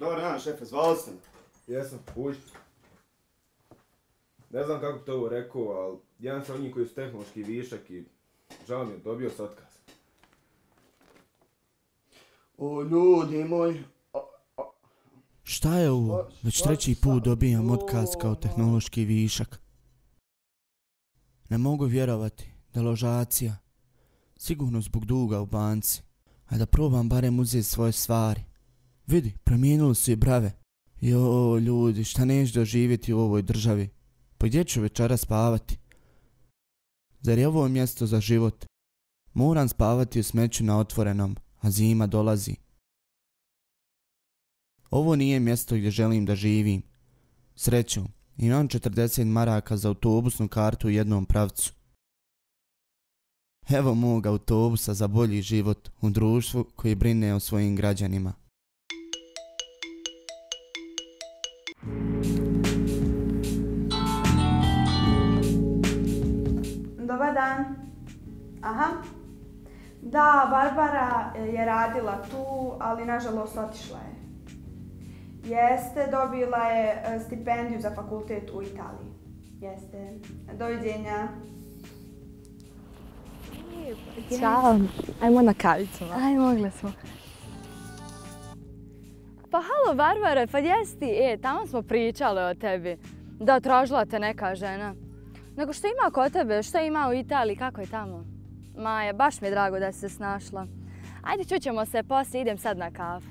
Dobar dan, šefe, zvali ste me. Jesam, uđi. Ne znam kako to ovo rekao, ali jedan sam od njih koji su tehnološki višak i žao mi je, dobio se otkaz. O, ljudi moji. Šta je ovo? Već treći put dobijam otkaz kao tehnološki višak. Ne mogu vjerovati. Deložacija. Sigurno zbog duga u banci. A da probam barem uzeti svoje stvari. Vidi, promijenili su i brave. Jo, ljudi, šta neš doživjeti u ovoj državi? Pa gdje ću večera spavati? Zar je ovo mjesto za život? Moram spavati u smeću na otvorenom, a zima dolazi. Ovo nije mjesto gdje želim da živim. Sreću, imam 40 maraka za autobusnu kartu u jednom pravcu. Evo mog autobusa za bolji život u društvu koji brine o svojim građanima. Dobar dan. Aha. Da, Barbara e, je radila tu, ali nažalost otišla je. Jeste, dobila je e, stipendiju za fakultet u Italiji. Jeste. Doviđenja. Ćao, ajmo na kavicu. Aj, mogle smo. Pa halo Barbara, pa jesi ti? E, tamo smo pričale o tebi. Da, tražila te neka žena. Nego što ima kod tebe? Što ima u Italiji? Kako je tamo? Maja, baš mi je drago da si se snašla. Ajde, čućemo se poslije, idem sad na kafu.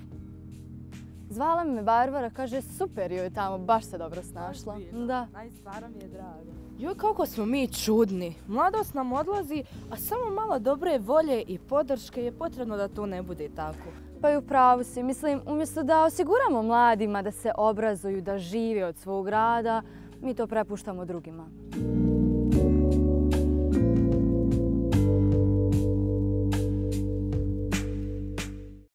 Zvala me Barbara, kaže super joj je tamo, baš se dobro snašla. Da. Aj, stvarno mi je drago. Joj, kako smo mi čudni. Mladost nam odlazi, a samo malo dobre volje i podrške je potrebno da to ne bude tako. Pa i u pravu si. Mislim, umjesto da osiguramo mladima da se obrazuju, da žive od svog rada, mi to prepuštamo drugima.